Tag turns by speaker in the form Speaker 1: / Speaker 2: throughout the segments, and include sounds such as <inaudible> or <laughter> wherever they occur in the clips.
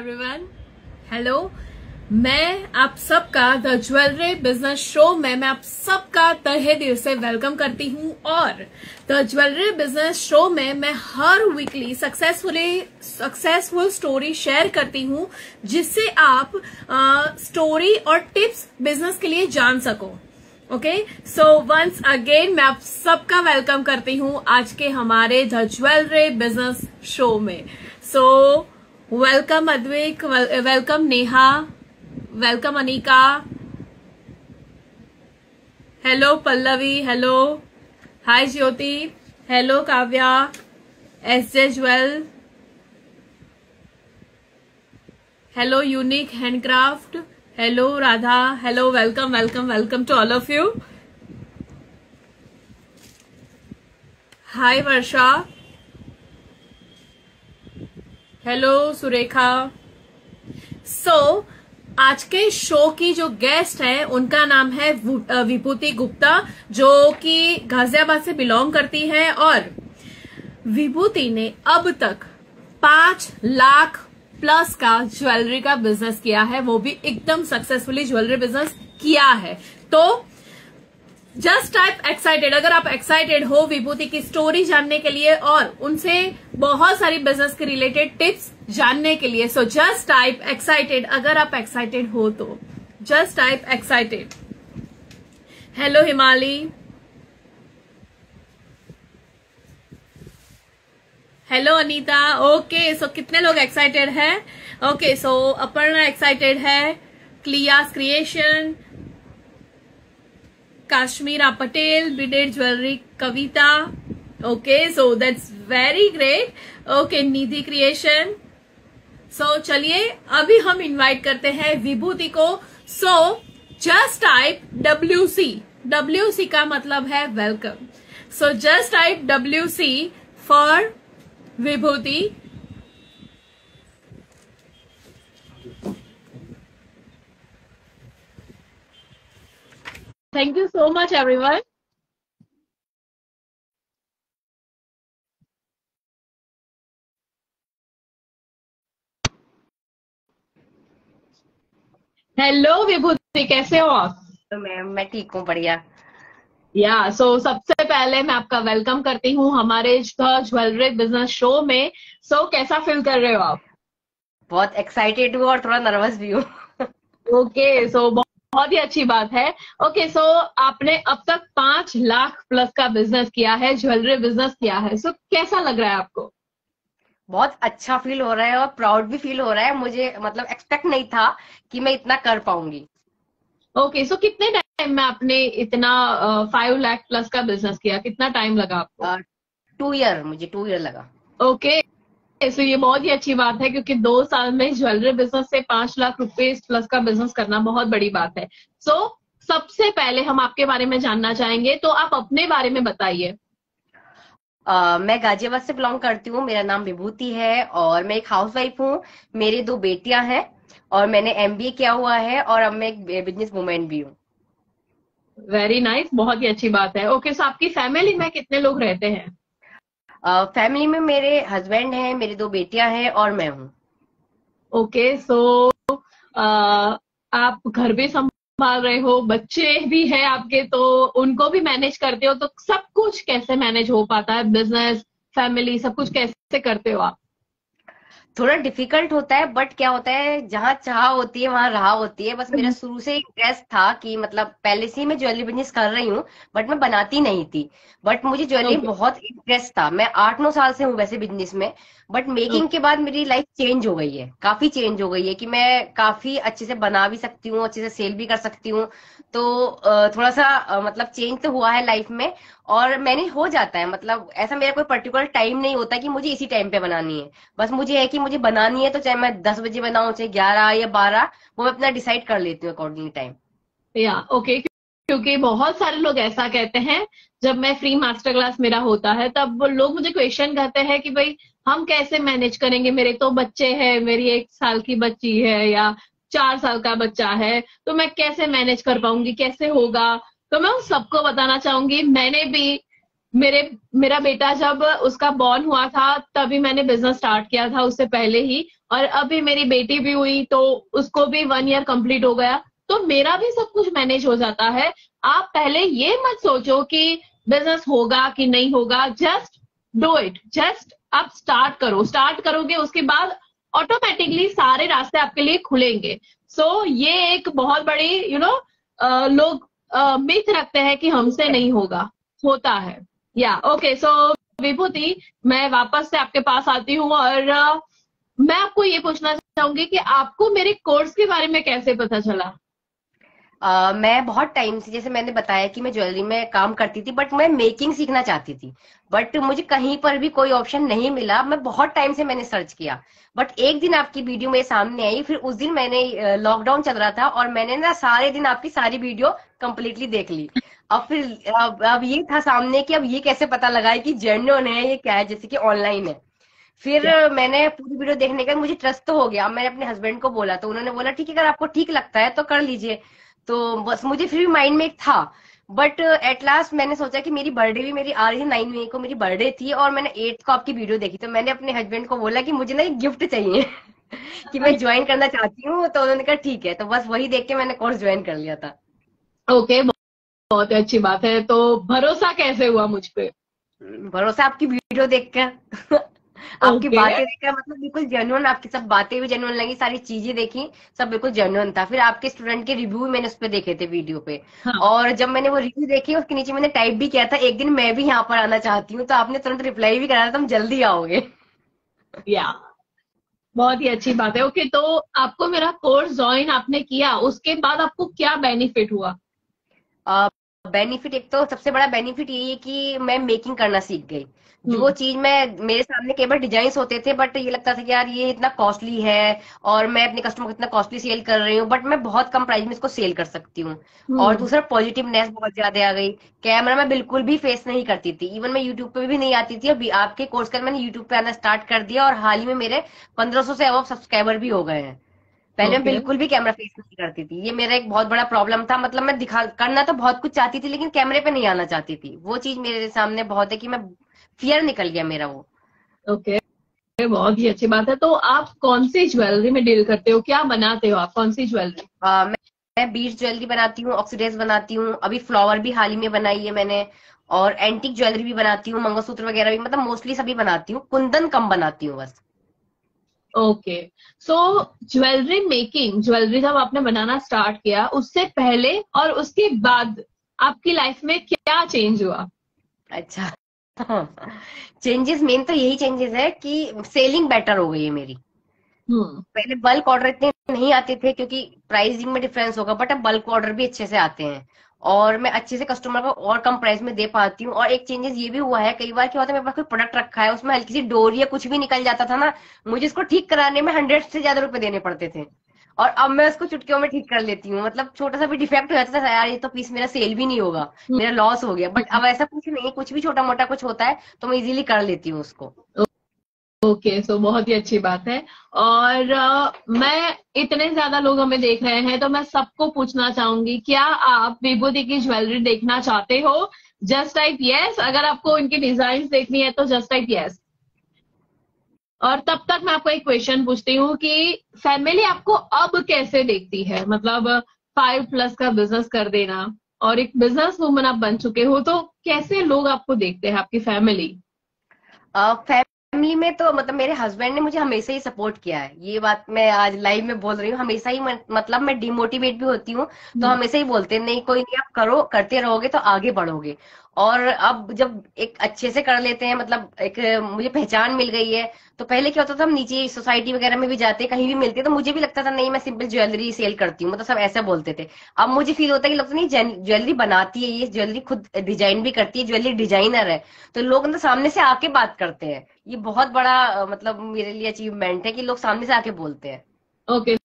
Speaker 1: Everyone hello मैं आप सबका द ज्वेलरी बिज़नेस शो में मैं आप सबका तहे दिल से वेलकम करती हूँ और द ज्वेलरी बिज़नेस शो में मैं हर weekly successfully successful story share करती हूँ, जिससे आप स्टोरी और टिप्स बिज़नेस के लिए जान सको। ओके सो वंस अगेन मैं आप सबका वेलकम करती हूँ आज के हमारे द ज्वेलरी बिज़नेस शो में। So welcome Advik welcome Neha welcome Anika hello Pallavi hello hi Jyoti hello Kavya S J jewel hello unique handcraft hello Radha hello welcome welcome welcome to all of you hi Varsha hello Surekha so so, आज के show की जो guest है उनका नाम है विभूति गुप्ता जो कि गाजियाबाद से बिलोंग करती है और विभूति ने अब तक पाँच लाख प्लस का ज्वेलरी का बिज़नेस किया है। वो भी एकदम सक्सेसफुली ज्वेलरी बिज़नेस किया है। तो जस्ट टाइप एक्साइटेड अगर आप एक्साइटेड हो, विभूति की स्टोरी जानने के लिए और उनसे बहुत सारी बिज़नेस के रिलेटेड टिप्स जानने के लिए सो जस्ट टाइप एक्साइटेड अगर आप एक्साइटेड हो तो just type excited hello Himali hello Anita okay so कितने लोग एक्साइटेड है? ओके सो अपर्णा एक्साइटेड है. क्लियास creation Kashmira Patel beaded jewellery Kavita okay so that's very great okay Nidhi creation so चलिए, अभी हम इनवाइट करते हैं विभूति को. So just type W C W C का मतलब है welcome so just type W C for Vibhuti. Thank you so much, everyone. Hello Vibhuti कैसे हो आप?
Speaker 2: तो मैं मैं ठीक हूँ बढ़िया।
Speaker 1: या सो so, सबसे पहले मैं आपका वेलकम करती हूँ हमारे ज्वेलरी बिज़नेस शो में। सो so, कैसा फील कर रहे हो आप?
Speaker 2: बहुत एक्साइटेड हूँ और थोड़ा नर्वस भी हूँ।
Speaker 1: ओके सो बहुत ही अच्छी बात है। ओके सो आपने अब तक पाँच लाख प्लस का बिज़नेस किया है ज्वेलरी बिज़नेस किया है। सो कैसा लग रहा है आपको?
Speaker 2: बहुत अच्छा फील हो रहा है और प्राउड भी फील हो रहा है। मुझे मतलब एक्सपेक्ट नहीं था कि मैं इतना कर पाऊँगी।
Speaker 1: ओके okay, सो so कितने टाइम में आपने इतना फाइव लाख प्लस का बिज़नेस किया? कितना टाइम लगा आपको?
Speaker 2: टू uh, ईयर मुझे टू ईयर लगा।
Speaker 1: Okay okay. सो ये बहुत ही अच्छी बात है क्योंकि दो साल में ज्वेलरी बिज़नेस से पाँच लाख रुपए प्लस का बिज़नेस करना बहुत बड़ी बात है। सो so, सबसे पहले हम आपके बारे में जानना चाहेंगे तो आप अपने बारे में बताइए।
Speaker 2: Uh, मैं गाजियाबाद से बिलोंग करती हूँ मेरा नाम विभूति है और मैं एक हाउस वाइफ हूँ। मेरी दो बेटियाँ हैं और मैंने एमबीए किया हुआ है और अब मैं एक बिज़नेस वुमेन भी हूँ।
Speaker 1: वेरी नाइस nice, बहुत ही अच्छी बात है। ओके okay, सो so आपकी फैमिली में कितने लोग रहते हैं?
Speaker 2: फैमिली में मेरे हस्बैंड हैं, मेरी दो बेटियाँ हैं और मैं हूँ।
Speaker 1: ओके सो आप घर भी संभाल रहे हो, बच्चे भी हैं आपके तो उनको भी मैनेज करते हो तो सब कुछ कैसे मैनेज हो पाता है? बिज़नेस फैमिली सब कुछ कैसे करते हो आप?
Speaker 2: थोड़ा डिफ़िकल्ट होता है बट क्या होता है जहाँ चाह होती है वहाँ राह होती है बस मेरा हम्म। शुरू से इंटरेस्ट था कि मतलब पहले से ही मैं ज्वेलरी बिज़नेस कर रही हूँ बट मैं बनाती नहीं थी बट मुझे ज्वेलरी okay. बहुत इंटरेस्ट था मैं आठ नौ साल से हूँ वैसे बिज़नेस में बट मेकिंग के बाद मेरी लाइफ चेंज हो गई है। काफ़ी चेंज हो गई है कि मैं काफ़ी अच्छे से बना भी सकती हूँ, अच्छे से सेल भी कर सकती हूँ। तो थोड़ा सा मतलब चेंज तो हुआ है लाइफ में और मैंने हो जाता है। मतलब ऐसा मेरा कोई पर्टिकुलर टाइम नहीं होता कि मुझे इसी टाइम पे बनानी है। बस मुझे है कि मुझे बनानी है तो चाहे मैं दस बजे बनाऊँ, चाहे ग्यारह या बारह, वो मैं अपना डिसाइड कर लेती हूँ अकॉर्डिंग टाइम
Speaker 1: या ओके क्योंकि बहुत सारे लोग ऐसा कहते हैं, जब मैं फ्री मास्टर क्लास मेरा होता है, तब लोग मुझे क्वेश्चन करते हैं कि भाई हम कैसे मैनेज करेंगे? मेरे तो बच्चे हैं, मेरी एक साल की बच्ची है या चार साल का बच्चा है तो मैं कैसे मैनेज कर पाऊँगी? कैसे होगा? तो मैं उन सबको बताना चाहूँगी। मैंने भी, मेरे, मेरा बेटा जब उसका बॉर्न हुआ था, तभी मैंने बिज़नेस स्टार्ट किया था उससे पहले ही। और अभी मेरी बेटी भी हुई तो उसको भी वन ईयर कंप्लीट हो गया। तो मेरा भी सब कुछ मैनेज हो जाता है। आप पहले ये मत सोचो कि बिज़नेस होगा कि नहीं होगा। जस्ट डू इट जस्ट आप स्टार्ट करो। स्टार्ट करोगे उसके बाद ऑटोमेटिकली सारे रास्ते आपके लिए खुलेंगे। सो so, ये एक बहुत बड़ी यू you नो know, लोग मिथ रखते हैं कि हमसे नहीं होगा। होता है। या ओके सो विभूति मैं वापस से आपके पास आती हूँ और uh, मैं आपको ये पूछना चाहूँगी कि आपको मेरे कोर्स के बारे में कैसे पता चला?
Speaker 2: Uh, मैं बहुत टाइम से जैसे मैंने बताया कि मैं ज्वेलरी में काम करती थी बट मैं मेकिंग सीखना चाहती थी। बट मुझे कहीं पर भी कोई ऑप्शन नहीं मिला। मैं बहुत टाइम से मैंने सर्च किया। बट एक दिन आपकी वीडियो मेरे सामने आई फिर उस दिन मैंने लॉकडाउन चल रहा था और मैंने ना सारे दिन आपकी सारी वीडियो कंप्लीटली देख ली। अब फिर अब, अब ये था सामने कि अब ये कैसे पता लगा कि जेन्युन है ये क्या है जैसे कि ऑनलाइन है। फिर मैंने पूरी वीडियो देखने का मुझे ट्रस्ट तो हो गया। मैंने अपने हस्बैंड को बोला तो उन्होंने बोला ठीक है अगर आपको ठीक लगता है तो कर लीजिए। तो बस मुझे फिर भी माइंड में एक था। बट एट लास्ट मैंने सोचा कि मेरी बर्थडे भी मेरी आ रही है नाइन मई को मेरी बर्थडे थी और मैंने एट को आपकी वीडियो देखी। तो मैंने अपने हस्बैंड को बोला कि मुझे ना एक गिफ्ट चाहिए। <laughs> कि मैं ज्वाइन करना चाहती हूँ तो उन्होंने कहा ठीक है। तो बस वही देख के मैंने कोर्स ज्वाइन कर लिया था।
Speaker 1: ओके okay, बहुत अच्छी बात है। तो भरोसा कैसे हुआ मुझ पर
Speaker 2: भरोसा आपकी वीडियो देखकर <laughs> आपकी okay. बातें देखा मतलब बिल्कुल जेन्युन आपकी सब बातें भी जेन्युन लगी सारी चीज़ें देखी सब बिल्कुल जेन्युन था। फिर आपके स्टूडेंट के रिव्यू भी मैंने उस पर देखे थे वीडियो पे। हाँ. और जब मैंने वो रिव्यू देखे उसके नीचे मैंने टाइप भी किया था एक दिन मैं भी यहाँ पर आना चाहती हूँ तो आपने तुरंत रिप्लाई भी करा था तुम जल्दी आओगे।
Speaker 1: या बहुत ही अच्छी बात है। ओके तो आपको मेरा कोर्स ज्वाइन आपने किया उसके बाद आपको क्या बेनिफिट हुआ?
Speaker 2: बेनिफिट एक तो सबसे बड़ा बेनिफिट यही है कि मैं मेकिंग करना सीख गई। जो हम्म। चीज़ मैं मेरे सामने केवल डिज़ाइन होते थे बट ये लगता था कि यार ये इतना कॉस्टली है और मैं अपने कस्टमर को इतना कॉस्टली सेल कर रही हूँ बट मैं बहुत कम प्राइस में इसको सेल कर सकती हूँ। और हम्म। दूसरा पॉजिटिवनेस बहुत ज़्यादा आ गई। कैमरा मैं बिल्कुल भी फेस नहीं करती थी। इवन मैं यूट्यूब पे भी नहीं आती थी। अभी आपके कोर्स कर मैंने यूट्यूब पे आना स्टार्ट कर दिया और हाल ही में मेरे पंद्रह से अब सब्सक्राइबर भी हो गए हैं। पहले मैं बिल्कुल भी कैमरा फेस नहीं करती थी। ये मेरा एक बहुत बड़ा प्रॉब्लम था। मतलब मैं दिखा करना तो बहुत कुछ चाहती थी लेकिन कैमरे पे नहीं आना चाहती थी। वो चीज़ मेरे सामने बहुत है कि मैं फियर निकल गया मेरा वो।
Speaker 1: Okay okay. बहुत ही अच्छी बात है। तो आप कौन सी ज्वेलरी में डील करते हो? क्या बनाते हो आप? कौन सी ज्वेलरी?
Speaker 2: मैं, मैं बीच ज्वेलरी बनाती हूँ ऑक्सीडाइज बनाती हूँ। अभी फ्लावर भी हाल ही में बनाई है मैंने। और एंटिक ज्वेलरी भी बनाती हूँ मंगलसूत्र वगैरह भी मतलब मोस्टली सभी बनाती हूँ। कुंदन कम बनाती हूँ बस।
Speaker 1: Okay so jewellery making jewellery जब आपने बनाना स्टार्ट किया, उससे पहले और उसके बाद आपकी लाइफ में क्या चेंज हुआ?
Speaker 2: अच्छा। <laughs> चेंजेस मेन तो यही चेंजेस है कि सेलिंग बेटर हो गई है मेरी. पहले बल्क ऑर्डर इतने नहीं आते थे क्योंकि प्राइसिंग में डिफरेंस होगा बट अब बल्क ऑर्डर भी अच्छे से आते हैं। और मैं अच्छे से कस्टमर को और कम प्राइस में दे पाती हूँ। और एक चेंजेस ये भी हुआ है कई बार क्या होता है मेरे पास कोई प्रोडक्ट रखा है उसमें हल्की सी डोर या कुछ भी निकल जाता था ना मुझे इसको ठीक कराने में हंड्रेड से ज़्यादा रुपए देने पड़ते थे। और अब मैं उसको चुटकियों में ठीक कर लेती हूँ। मतलब छोटा सा भी डिफेक्ट हो जाता था यार ये तो पीस मेरा सेल भी नहीं होगा हम्म। मेरा लॉस हो गया। बट अब ऐसा कुछ नहीं कुछ भी छोटा मोटा कुछ होता है तो मैं इजीली कर लेती हूँ उसको।
Speaker 1: ओके okay, सो so बहुत ही अच्छी बात है। और uh, मैं इतने ज़्यादा लोग हमें देख रहे हैं तो मैं सबको पूछना चाहूँगी क्या आप विभूति की ज्वेलरी देखना चाहते हो? जस्ट टाइप यस अगर आपको इनकी डिज़ाइन देखनी है तो जस्ट टाइप यस और तब तक मैं आपको एक क्वेश्चन पूछती हूँ कि फैमिली आपको अब कैसे देखती है? मतलब फाइव प्लस का बिज़नेस कर देना और एक बिज़नेस वुमन आप बन चुके हो तो कैसे लोग आपको देखते हैं आपकी फैमिली
Speaker 2: फैमिली में तो मतलब मेरे हस्बैंड ने मुझे हमेशा ही सपोर्ट किया है ये बात मैं आज लाइव में बोल रही हूँ हमेशा ही मतलब मैं डिमोटिवेट भी होती हूँ तो हम्म। हमेशा ही बोलते हैं नहीं कोई नहीं आप करो करते रहोगे तो आगे बढ़ोगे और अब जब एक अच्छे से कर लेते हैं मतलब एक मुझे पहचान मिल गई है तो पहले क्या होता था हम नीचे सोसाइटी वगैरह में भी जाते कहीं भी मिलते तो मुझे भी लगता था नहीं मैं सिंपल ज्वेलरी सेल करती हूँ मतलब सब ऐसा बोलते थे। अब मुझे फील होता है कि लोग तो नहीं ज्वेलरी बनाती है ये ज्वेलरी खुद डिज़ाइन भी करती है ज्वेलरी डिज़ाइनर है तो लोग मतलब सामने से आके बात करते हैं। ये बहुत बड़ा मतलब मेरे लिए अचीवमेंट है कि लोग सामने से आके बोलते हैं।
Speaker 1: Okay okay.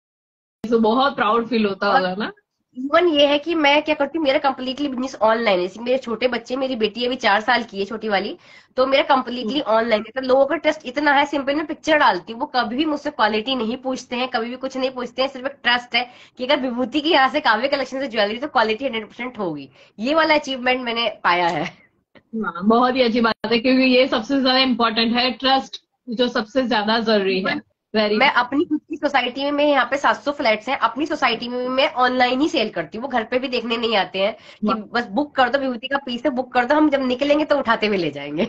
Speaker 1: तो बहुत प्राउड फील होता होगा ना?
Speaker 2: इवन ये है कि मैं क्या करती हूँ मेरा कंप्लीटली बिज़नेस ऑनलाइन है। मेरे छोटे बच्चे मेरी बेटी अभी चार साल की है छोटी वाली तो मेरा कंप्लीटली ऑनलाइन है। तो लोगों का ट्रस्ट इतना है सिंपल में पिक्चर डालती हूँ वो कभी भी मुझसे क्वालिटी नहीं पूछते हैं कभी भी कुछ नहीं पूछते हैं सिर्फ़ एक ट्रस्ट है कि अगर विभूति की यहाँ से काव्य कलेक्शन से ज्वेलरी तो क्वालिटी हंड्रेड होगी। ये वाला अचीवमेंट मैंने पाया है।
Speaker 1: हाँ, बहुत ही अच्छी बात है क्योंकि ये सबसे ज़्यादा इम्पोर्टेंट है ट्रस्ट जो सबसे ज़्यादा ज़रूरी है।
Speaker 2: वेरी मैं अपनी खुद की सोसाइटी में यहाँ पे 700 फ्लैट्स हैं अपनी सोसाइटी में मैं ऑनलाइन ही सेल करती हूँ वो घर पे भी देखने नहीं आते हैं कि बस बुक कर दो विभूति का पीस है बुक कर दो हम जब निकलेंगे तो उठाते हुए ले जाएँगे।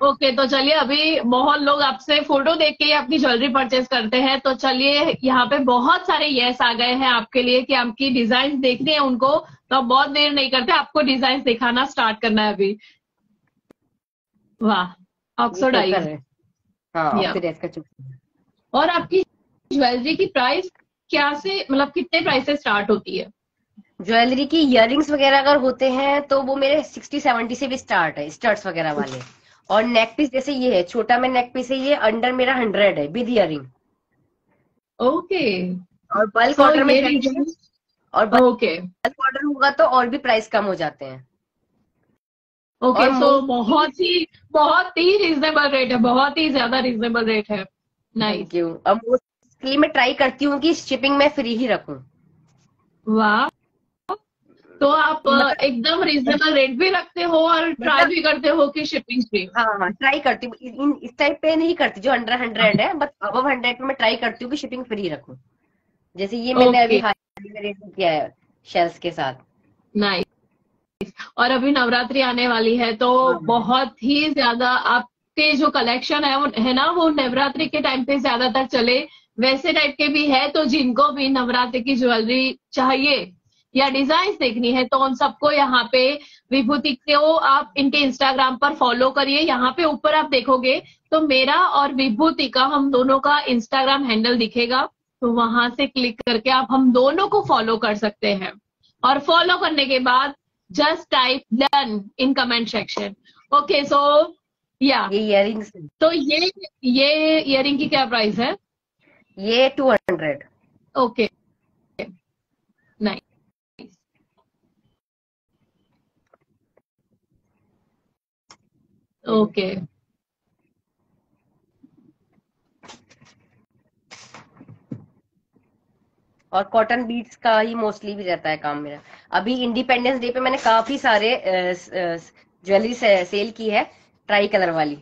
Speaker 1: ओके okay, तो चलिए अभी बहुत लोग आपसे फ़ोटो देख के अपनी ज्वेलरी परचेज करते हैं तो चलिए यहाँ पे बहुत सारे यस आ गए हैं आपके लिए कि आपकी डिज़ाइन देखनी है उनको तो आप बहुत देर नहीं करते आपको डिज़ाइन दिखाना स्टार्ट करना है अभी। वाह ऑक्सोडाइज
Speaker 2: हाँ,
Speaker 1: और आपकी ज्वेलरी की प्राइस क्या से मतलब कितने प्राइस से स्टार्ट होती है?
Speaker 2: ज्वेलरी की इयर वगैरह अगर होते हैं तो वो मेरे सिक्सटी सेवेंटी से भी स्टार्ट है स्टर्ट्स वगैरह वाले। और नेक पीस जैसे ये है छोटा में नेक पीस है ये अंडर मेरा हंड्रेड है विद इयरिंग
Speaker 1: ओके
Speaker 2: और बल्क ऑर्डर में और ओके बल्क ऑर्डर होगा तो और भी प्राइस कम हो जाते हैं।
Speaker 1: ओके okay, सो बहुत ही बहुत ही रिजनेबल रेट है बहुत ही ज़्यादा रिजनेबल रेट है।
Speaker 2: थैंक यू अब मोस्टली मैं ट्राई करती हूँ कि शिपिंग में फ्री ही रखूँ।
Speaker 1: वाह तो आप एकदम रिजनेबल रेट भी रखते हो और ट्राई भी करते हो कि शिपिंग फ्री
Speaker 2: हाँ। हाँ ट्राई करती हूँ। इस टाइप पे नहीं करती जो अंडर हंड्रेड है बट अब हंड्रेड पे मैं ट्राई करती हूँ कि शिपिंग फ्री रखूँ। जैसे ये मैंने. अभी रेट किया है शेल्स के साथ।
Speaker 1: नाइस और अभी नवरात्रि आने वाली है तो हाँ, हाँ। बहुत ही ज़्यादा आपके जो कलेक्शन है वो, है ना, वो नवरात्रि के टाइम पे ज़्यादातर चले। वैसे टाइप के भी है तो जिनको भी नवरात्रि की ज्वेलरी चाहिए या डिज़ाइन देखनी है तो उन सबको यहाँ पे विभूति को आप इनके इंस्टाग्राम पर फॉलो करिए। यहाँ पे ऊपर आप देखोगे तो मेरा और विभूति का, हम दोनों का इंस्टाग्राम हैंडल दिखेगा। तो वहाँ से क्लिक करके आप हम दोनों को फॉलो कर सकते हैं। और फॉलो करने के बाद just type done in comment section okay so yeah.
Speaker 2: Earring
Speaker 1: तो ये ये इयरिंग की क्या प्राइस है?
Speaker 2: ये two hundred
Speaker 1: okay nice okay
Speaker 2: और कॉटन बीट्स का ही मोस्टली भी रहता है काम मेरा। अभी इंडिपेंडेंस डे पे मैंने काफ़ी सारे ज्वेलरी से, सेल की है। ट्राई कलर वाली।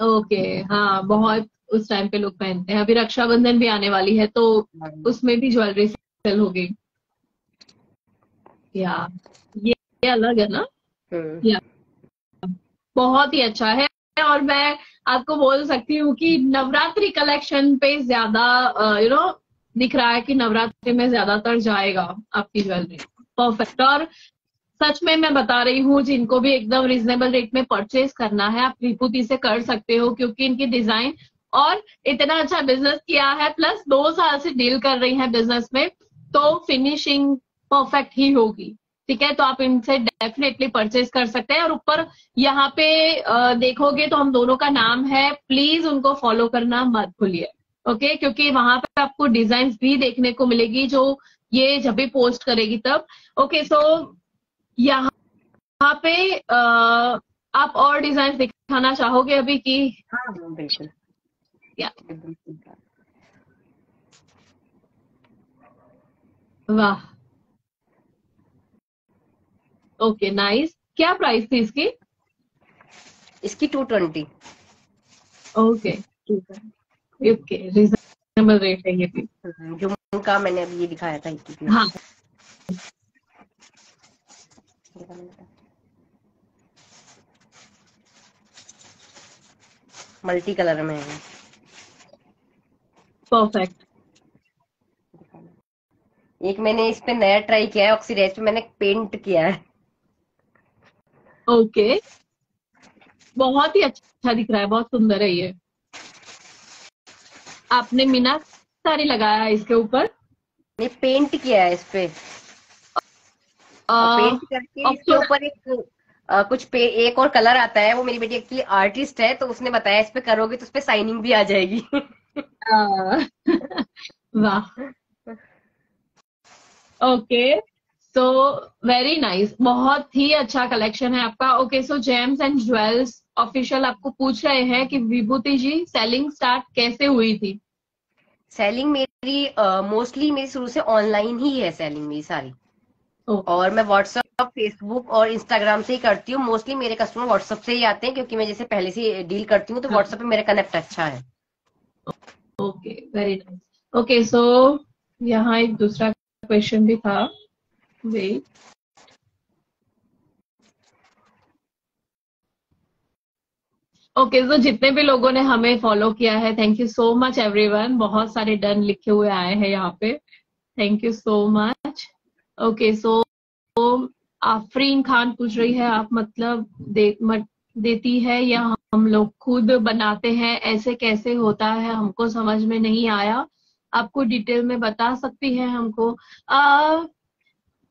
Speaker 1: ओके हाँ बहुत उस टाइम पे लोग पहनते हैं। अभी रक्षाबंधन भी आने वाली है तो हाँ। उसमें भी ज्वेलरी सेल होगी। या ये, ये अलग है ना? हम्म। या। बहुत ही अच्छा है और मैं आपको बोल सकती हूँ कि नवरात्रि कलेक्शन पे ज़्यादा यू नो दिख रहा है कि नवरात्रि में ज़्यादातर जाएगा आपकी ज्वेलरी। परफेक्ट और सच में मैं बता रही हूँ, जिनको भी एकदम रिजनेबल रेट में परचेज करना है, आप विभूति से कर सकते हो, क्योंकि इनकी डिज़ाइन और इतना अच्छा बिज़नेस किया है प्लस दो साल से डील कर रही है बिज़नेस में तो फिनिशिंग परफेक्ट ही होगी। ठीक है? तो आप इनसे डेफिनेटली परचेज कर सकते हैं। और ऊपर यहाँ पे देखोगे तो हम दोनों का नाम है प्लीज़ उनको फॉलो करना मत भूलिए। ओके? क्योंकि वहाँ पे आपको डिज़ाइन भी देखने को मिलेगी, जो ये जब भी पोस्ट करेगी तब। ओके सो यहाँ पे आ, आप और डिज़ाइन दिखाना चाहोगे अभी की
Speaker 2: हाँ, हाँ बिल्कुल।
Speaker 1: वाह। Okay nice. क्या प्राइस थी इसकी?
Speaker 2: इसकी two twenty
Speaker 1: okay okay reasonable rate है ये भी।
Speaker 2: जो का मैंने अभी ये दिखाया था
Speaker 1: हाँ।
Speaker 2: मल्टी कलर में। है
Speaker 1: परफेक्ट
Speaker 2: एक मैंने इस पे नया ट्राई किया है ऑक्सीडाइज पे मैंने पेंट किया है।
Speaker 1: Okay okay. बहुत ही अच्छा दिख रहा है बहुत सुंदर है ये। आपने मीना सारी लगाया है इसके ऊपर?
Speaker 2: ये पेंट किया है इस पे। पेंट करके इसके ऊपर एक आ, कुछ पे एक और कलर आता है वो मेरी बेटी एक्चुअली आर्टिस्ट है तो उसने बताया इस पे करोगे तो उस पे साइनिंग भी आ जाएगी. <laughs>
Speaker 1: वाह। ओके सो वेरी नाइस बहुत ही अच्छा कलेक्शन है आपका। Okay so gems and jewels official आपको पूछ रहे हैं कि विभूति जी सेलिंग स्टार्ट कैसे हुई थी?
Speaker 2: सेलिंग मेरी मोस्टली uh, मेरी शुरू से ऑनलाइन ही है सेलिंग मेरी सारी। Oh. और मैं व्हाट्सएप फेसबुक और इंस्टाग्राम से ही करती हूँ। मोस्टली मेरे कस्टमर व्हाट्सएप से ही आते हैं क्योंकि मैं जैसे पहले से डील करती हूँ तो व्हाट्सएप। पे मेरा कनेक्ट अच्छा है।
Speaker 1: Okay very nice okay so यहाँ एक दूसरा क्वेश्चन भी था। वेट ओके okay, so जितने भी लोगों ने हमें फॉलो किया है thank you so much everyone बहुत सारे डन लिखे हुए आए हैं यहाँ पे। Thank you so much okay so Afreen Khan पूछ रही है आप मतलब दे, मत, देती है या हम लोग खुद बनाते हैं? ऐसे कैसे होता है? हमको समझ में नहीं आया। आपको डिटेल में बता सकती है हमको? आ,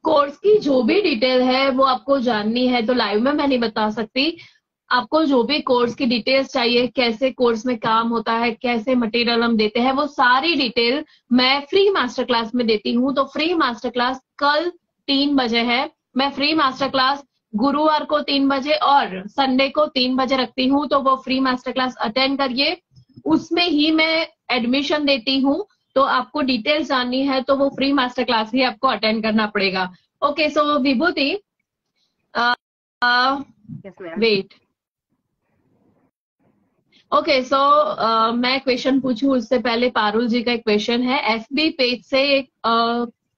Speaker 1: कोर्स की जो भी डिटेल है वो आपको जाननी है तो लाइव में मैं नहीं बता सकती। आपको जो भी कोर्स की डिटेल्स चाहिए कैसे कोर्स में काम होता है कैसे मटेरियल हम देते हैं वो सारी डिटेल मैं फ्री मास्टर क्लास में देती हूँ। तो फ्री मास्टर क्लास कल तीन बजे है। मैं फ्री मास्टर क्लास गुरुवार को तीन बजे और संडे को तीन बजे रखती हूँ तो वो फ्री मास्टर क्लास अटेंड करिए। उसमें ही मैं एडमिशन देती हूँ तो आपको डिटेल्स जाननी है तो वो फ्री मास्टर क्लास ही आपको अटेंड करना पड़ेगा। Okay so Vibhuti wait okay so मैं क्वेश्चन पूछूँ उससे पहले पारुल जी का एक क्वेश्चन है। एफ़ बी पेज से एक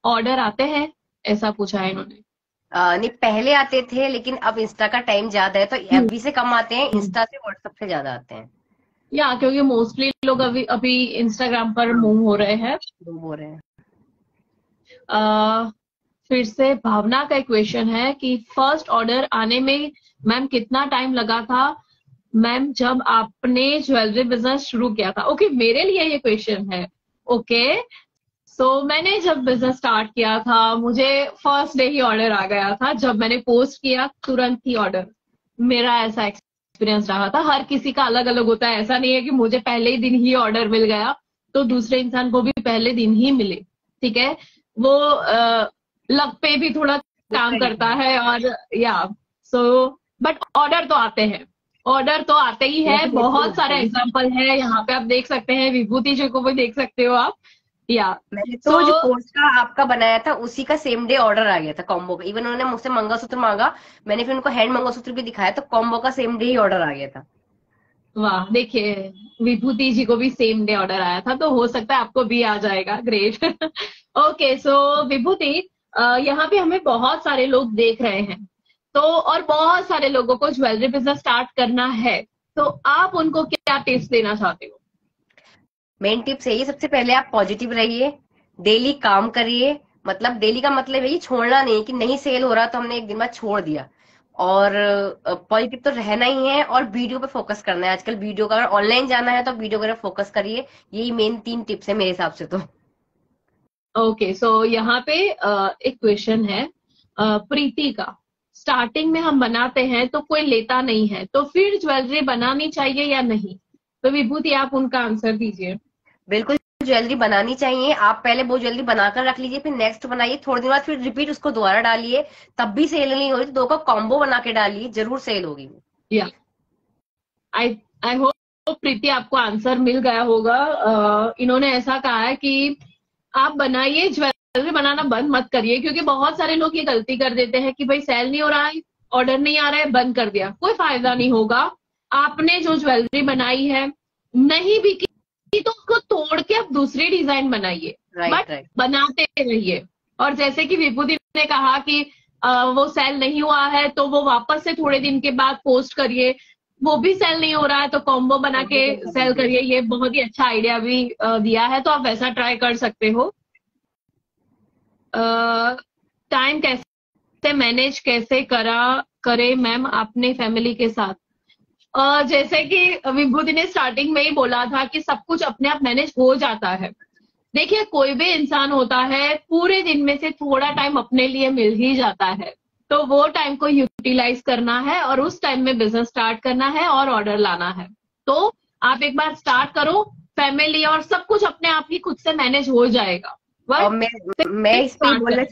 Speaker 1: ऑर्डर uh, आते हैं? ऐसा पूछा है इन्होंने।
Speaker 2: uh, नहीं पहले आते थे लेकिन अब इंस्टा का टाइम ज़्यादा है तो एफ़ बी से कम आते हैं इंस्टा से व्हाट्सएप से ज़्यादा आते हैं।
Speaker 1: या क्योंकि मोस्टली लोग अभी अभी इंस्टाग्राम पर मूव हो रहे हैं।
Speaker 2: मूव हो रहे हैं।
Speaker 1: uh, फिर से भावना का एक क्वेश्चन है कि फ़र्स्ट ऑर्डर आने में मैम कितना टाइम लगा था? मैम जब आपने ज्वेलरी बिज़नेस शुरू किया था ओके okay, मेरे लिए ये क्वेश्चन है ओके? Okay, सो so, मैंने जब बिज़नेस स्टार्ट किया था मुझे फ़र्स्ट डे ही ऑर्डर आ गया था जब मैंने पोस्ट किया तुरंत ही ऑर्डर मेरा ऐसा एक्सपीरियंस रहा था हर किसी का अलग अलग होता है ऐसा नहीं है कि मुझे पहले ही दिन ही ऑर्डर मिल गया तो दूसरे इंसान को भी पहले दिन ही मिले ठीक है? वो लक पे भी थोड़ा काम करता है और या सो बट ऑर्डर तो आते हैं। ऑर्डर तो आते ही है <laughs> बहुत सारे एग्ज़ाम्पल है यहाँ पे आप देख सकते हैं विभूति जी को भी देख सकते हो आप। या
Speaker 2: मैंने तो so, जो कोर्स का आपका बनाया था उसी का सेम डे ऑर्डर आ गया था कॉम्बो का। इवन उन्होंने मुझसे मंगलसूत्र मांगा मैंने फिर उनको हैंड मंगलसूत्र भी दिखाया तो कॉम्बो का सेम डे ही ऑर्डर आ गया था।
Speaker 1: वाह देखिए विभूति जी को भी सेम डे ऑर्डर आया था तो हो सकता है आपको भी आ जाएगा ग्रेट ओके सो विभूति यहाँ पे हमें बहुत सारे लोग देख रहे हैं। तो और बहुत सारे लोगों को ज्वेलरी बिज़नेस स्टार्ट करना है। तो आप उनको क्या टिप्स देना चाहते हो?
Speaker 2: मेन टिप्स यही सबसे पहले आप पॉजिटिव रहिए डेली काम करिए। मतलब डेली का मतलब यही छोड़ना नहीं कि नहीं सेल हो रहा तो हमने एक दिन बाद छोड़ दिया। और पॉजिटिव तो रहना ही है और वीडियो पे फोकस करना है। आजकल वीडियो का अगर ऑनलाइन जाना है तो वीडियो पर फोकस करिए। यही मेन तीन टिप्स है मेरे हिसाब से तो।
Speaker 1: ओके सो यहाँ पे एक क्वेश्चन है प्रीति का। स्टार्टिंग में हम बनाते हैं तो कोई लेता नहीं है। तो फिर ज्वेलरी बनानी चाहिए या नहीं? तो विभूति आप उनका आंसर दीजिए।
Speaker 2: बिल्कुल ज्वेलरी बनानी चाहिए। आप पहले वो ज्वेलरी बनाकर रख लीजिए फिर नेक्स्ट बनाइए। थोड़ी दिन बाद फिर रिपीट उसको दोबारा डालिए। तब भी सेल नहीं हो रही तो दो का कॉम्बो बना के डालिए ज़रूर सेल होगी
Speaker 1: या आई आई होप प्रीति आपको आंसर मिल गया होगा। इन्होंने ऐसा कहा है कि आप बनाइए ज्वेलरी ज्वेलरी बनाना बंद मत करिए क्योंकि बहुत सारे लोग ये गलती कर देते हैं कि भाई सेल नहीं हो रहा है ऑर्डर नहीं आ रहा है बंद कर दिया। कोई फ़ायदा नहीं होगा। आपने जो ज्वेलरी बनाई है नहीं भी की तो उसको तोड़ के आप दूसरी डिज़ाइन बनाइए। बट बनाते रहिए। और जैसे कि विभूति ने कहा कि आ, वो सेल नहीं हुआ है तो वो वापस से थोड़े दिन के बाद पोस्ट करिए। वो भी सेल नहीं हो रहा है तो कॉम्बो बना के सेल करिए। ये बहुत ही अच्छा आइडिया भी दिया है तो आप वैसा ट्राई कर सकते हो। टाइम कैसे मैनेज कैसे करा करे मैम अपने फैमिली के साथ? uh, जैसे कि विभूति ने स्टार्टिंग में ही बोला था कि सब कुछ अपने आप मैनेज हो जाता है। देखिए कोई भी इंसान होता है पूरे दिन में से थोड़ा टाइम अपने लिए मिल ही जाता है। तो वो टाइम को यूटिलाइज करना है और उस टाइम में बिज़नेस स्टार्ट करना है और ऑर्डर लाना है। तो आप एक बार स्टार्ट करो फैमिली और सब कुछ अपने आप ही खुद से मैनेज हो जाएगा।
Speaker 2: और मैं मैं इस पे बोलना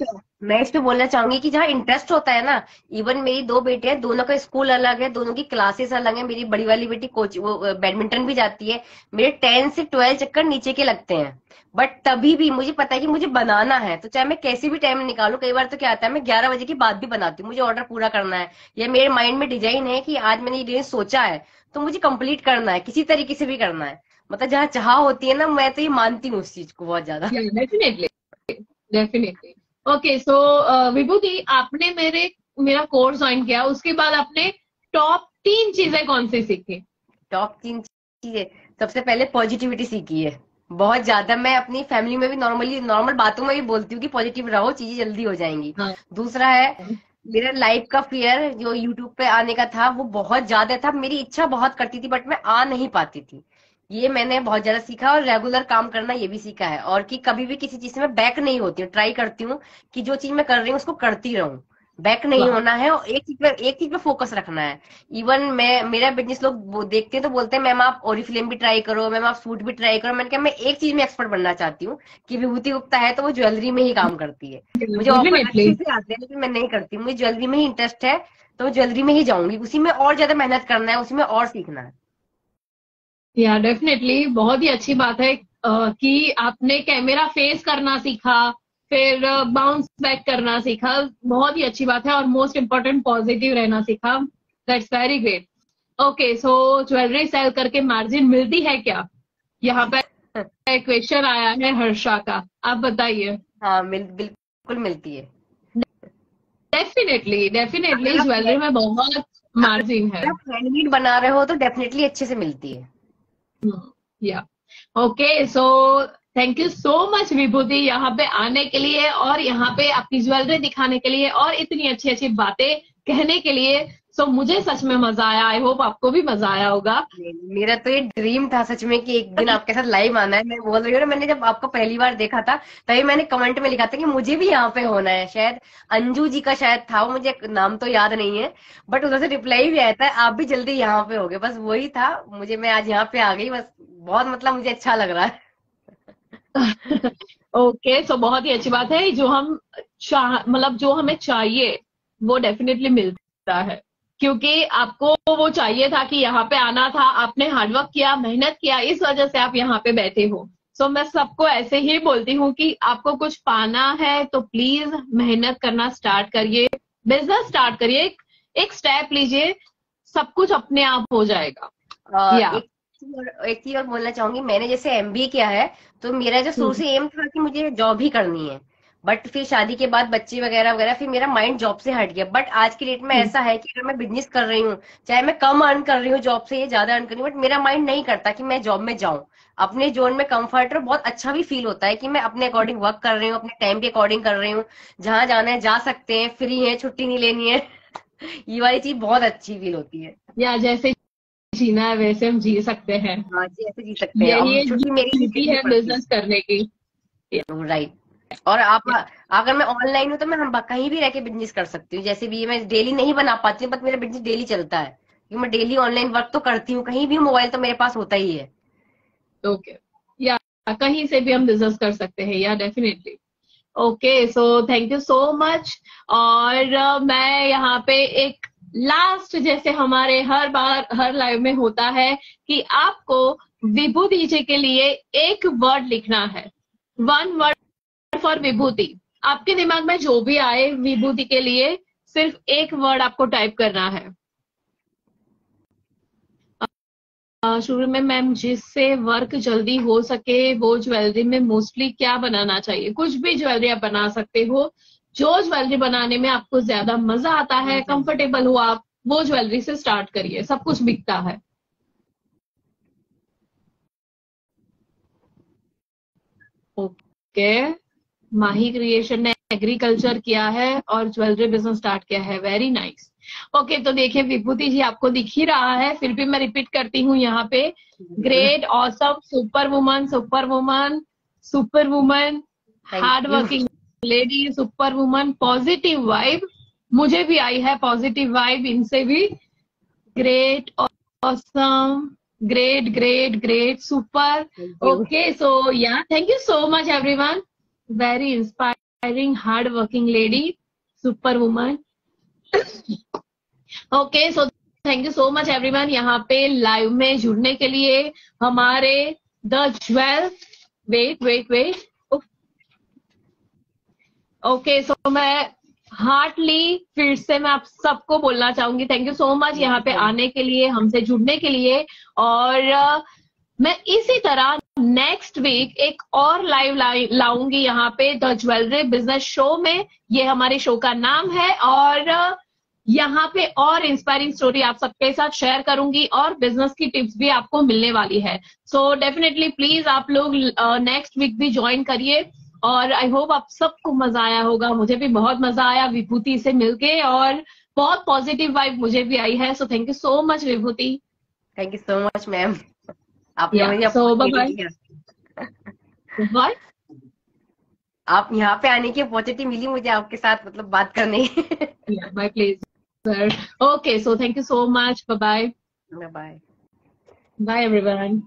Speaker 2: मैं इस पे बोलना चाहूँगी कि जहाँ इंटरेस्ट होता है ना इवन मेरी दो बेटे हैं दोनों का स्कूल अलग है दोनों की क्लासेस अलग है मेरी बड़ी वाली बेटी कोच वो बैडमिंटन भी जाती है मेरे टेंथ से ट्वेल्थ चक्कर नीचे के लगते हैं बट तभी भी मुझे पता है कि मुझे बनाना है तो चाहे मैं कैसे भी टाइम निकालू कई बार तो क्या आता है मैं ग्यारह बजे के बाद भी बनाती हूँ मुझे ऑर्डर पूरा करना है या मेरे माइंड में डिज़ाइन है कि आज मैंने ये सोचा है तो मुझे कंप्लीट करना है किसी तरीके से भी करना है। मतलब जहाँ चाह होती है ना मैं तो ये मानती हूँ उस चीज़ को बहुत ज़्यादा।
Speaker 1: Definitely definitely okay so Vibhuti आपने मेरे मेरा कोर्स ज्वाइन किया उसके बाद आपने टॉप तीन चीज़ें कौन सी सीखी?
Speaker 2: टॉप तीन चीज़ें। सबसे पहले पॉजिटिविटी सीखी है। बहुत ज़्यादा मैं अपनी फैमिली में भी नॉर्मली नॉर्मल बातों में भी बोलती हूँ कि पॉजिटिव रहो चीज़ें जल्दी हो जाएँगी।
Speaker 1: हाँ.
Speaker 2: दूसरा है मेरा लाइफ का फियर जो यूट्यूब पे आने का था वो बहुत ज़्यादा था। मेरी इच्छा बहुत करती थी बट मैं आ नहीं पाती थी। ये मैंने बहुत ज़्यादा सीखा और रेगुलर काम करना ये भी सीखा है। और कि कभी भी किसी चीज़ से मैं बैक नहीं होती हूँ ट्राई करती हूँ कि जो चीज़ मैं कर रही हूँ उसको करती रहूँ। बैक नहीं होना है और एक चीज़ पे एक चीज़ पे फोकस रखना है। इवन मैं मेरा बिज़नेस लोग देखते हैं तो बोलते हैं मैम आप ओरिफ्लेम भी ट्राई करो मैम आप सूट भी ट्राई करो। मैंने कहा मैं एक चीज़ में एक्सपर्ट बनना चाहती हूँ कि विभूति गुप्ता है तो वो ज्वेलरी में ही काम करती है। <laughs> मुझे ऑफ़र अच्छे से आते हैं लेकिन मैं नहीं करती मुझे ज्वेलरी में ही इंटरेस्ट है तो ज्वेलरी में ही जाऊँगी। उसी में और ज़्यादा मेहनत करना है उसी में और सीखना है।
Speaker 1: या डेफिनेटली बहुत ही अच्छी बात है कि आपने कैमरा फेस करना सीखा फिर बाउंस बैक करना सीखा बहुत ही अच्छी बात है और मोस्ट इम्पोर्टेंट पॉजिटिव रहना सीखा। That's very great okay so jewellery sale करके मार्जिन मिलती है क्या? यहाँ पे क्वेश्चन आया है हर्षा का। आप बताइए।
Speaker 2: हाँ मिल, बिल्कुल मिलती है।
Speaker 1: डेफिनेटली डेफिनेटली ज्वेलरी में बहुत मार्जिन है।
Speaker 2: बना रहे हो तो डेफिनेटली अच्छे से मिलती है।
Speaker 1: Yeah okay so thank you so much Vibhuti यहाँ पे आने के लिए और यहाँ पे आपकी ज्वेलरी दिखाने के लिए और इतनी अच्छी अच्छी बातें कहने के लिए। सो so, मुझे सच में मज़ा आया. आई होप आपको भी मज़ा आया होगा.
Speaker 2: मेरा तो ये ड्रीम था सच में कि एक दिन आपके साथ लाइव आना है. मैं बोल रही हूँ मैंने जब आपको पहली बार देखा था तभी मैंने कमेंट में लिखा था कि मुझे भी यहाँ पे होना है. शायद अंजू जी का शायद था वो मुझे नाम तो याद नहीं है बट उधर से रिप्लाई भी आया था आप भी जल्दी यहाँ पे हो गए. बस वही था मुझे मैं आज यहाँ पे आ गई. बस बहुत मतलब मुझे अच्छा लग रहा है. <laughs>
Speaker 1: ओके सो बहुत ही अच्छी बात है. जो हम मतलब जो हमें चाहिए वो डेफिनेटली मिलता है. क्योंकि आपको वो चाहिए था कि यहाँ पे आना था आपने हार्डवर्क किया मेहनत किया इस वजह से आप यहाँ पे बैठे हो। सो so, मैं सबको ऐसे ही बोलती हूँ कि आपको कुछ पाना है तो प्लीज़ मेहनत करना स्टार्ट करिए। बिज़नेस स्टार्ट करिए। एक स्टेप लीजिए सब कुछ अपने आप हो जाएगा।
Speaker 2: uh, या एक चीज़ और बोलना चाहूँगी मैंने जैसे एम किया है तो मेरा जो शुरू हम्म। से एम था कि मुझे जॉब ही करनी है। बट फिर शादी के बाद बच्चे वगैरह वगैरह फिर मेरा माइंड जॉब से हट गया। बट आज की डेट में हम्म। ऐसा है कि अगर मैं बिज़नेस कर रही हूँ चाहे मैं कम अर्न कर रही हूँ जॉब से या ज़्यादा अर्न कर रही हूँ बट मेरा माइंड नहीं करता कि मैं जॉब में जाऊँ। अपने जोन में कंफर्ट और बहुत अच्छा भी फील होता है कि मैं अपने अकॉर्डिंग वर्क कर रही हूँ अपने टाइम के अकॉर्डिंग कर रही हूँ। जहाँ जाना है जा सकते हैं फ्री है छुट्टी नहीं लेनी है। <laughs> ये वाली चीज़ बहुत अच्छी फील होती है।
Speaker 1: या जैसे जीना है वैसे हम जी सकते हैं।
Speaker 2: हाँ जी ऐसे जी सकते हैं। यही
Speaker 1: मेरी है बिज़नेस करने की।
Speaker 2: राइट और आप, अगर मैं ऑनलाइन हूँ तो मैं कहीं भी रह के बिज़नेस कर सकती हूँ। जैसे भी मैं डेली नहीं बना पाती हूँ बट मेरा बिज़नेस डेली चलता है। क्योंकि मैं डेली ऑनलाइन वर्क तो करती हूँ, कहीं भी मोबाइल तो मेरे पास होता ही है।
Speaker 1: ओके या कहीं से भी हम बिज़नेस कर सकते हैं, yeah definitely okay so thank you so much और मैं यहाँ पे एक लास्ट जैसे हमारे हर बार, हर लाइव में होता है कि आपको विभूति जी के लिए एक वर्ड लिखना है। One word for Vibhuti. आपके दिमाग में जो भी आए विभूति के लिए सिर्फ़ एक वर्ड आपको टाइप करना है। शुरू में मैम जिससे वर्क जल्दी हो सके वो ज्वेलरी में मोस्टली क्या बनाना चाहिए? कुछ भी ज्वेलरी आप बना सकते हो। जो ज्वेलरी बनाने में आपको ज़्यादा मज़ा आता है कंफर्टेबल हो आप वो ज्वेलरी से स्टार्ट करिए। सब कुछ बिकता है। ओके माही क्रिएशन ने एग्रीकल्चर किया है और ज्वेलरी बिज़नेस स्टार्ट किया है। वेरी नाइस ओके तो देखिए विभूति जी आपको दिख ही रहा है फिर भी मैं रिपीट करती हूँ यहाँ पे। Great awesome super woman super woman super woman hard working lady super woman positive vibe मुझे भी आई है पॉजिटिव वाइब इनसे भी। Great awesome great great great super okay so yeah thank you so much everyone hard working lady super woman okay so thank you so much everyone यहाँ पे live में जुड़ने के लिए हमारे the jewel wait wait wait okay so मैं Hartley फिर से मैं आप सबको बोलना चाहूँगी. थैंक यू सो मच यहाँ पे आने के लिए हमसे जुड़ने के लिए. और मैं इसी तरह नेक्स्ट वीक एक और लाइव लाऊँगी यहाँ पे द ज्वेलरी बिज़नेस शो में। ये हमारे शो का नाम है और यहाँ पे और इंस्पायरिंग स्टोरी आप सबके साथ शेयर करूँगी और बिज़नेस की टिप्स भी आपको मिलने वाली है। सो डेफिनेटली प्लीज़ आप लोग नेक्स्ट वीक भी ज्वाइन करिए और आई होप आप सबको मज़ा आया होगा। मुझे भी बहुत मज़ा आया विभूति से मिलके और बहुत पॉजिटिव वाइब मुझे भी आई है। So thank you so much Vibhuti.
Speaker 2: Thank you so much ma'am
Speaker 1: आप सो so,
Speaker 2: आप यहाँ पे आने की अपॉर्चुनिटी मिली मुझे आपके साथ मतलब बात करने।
Speaker 1: Bye please okay so thank you so much bye
Speaker 2: bye
Speaker 1: bye everyone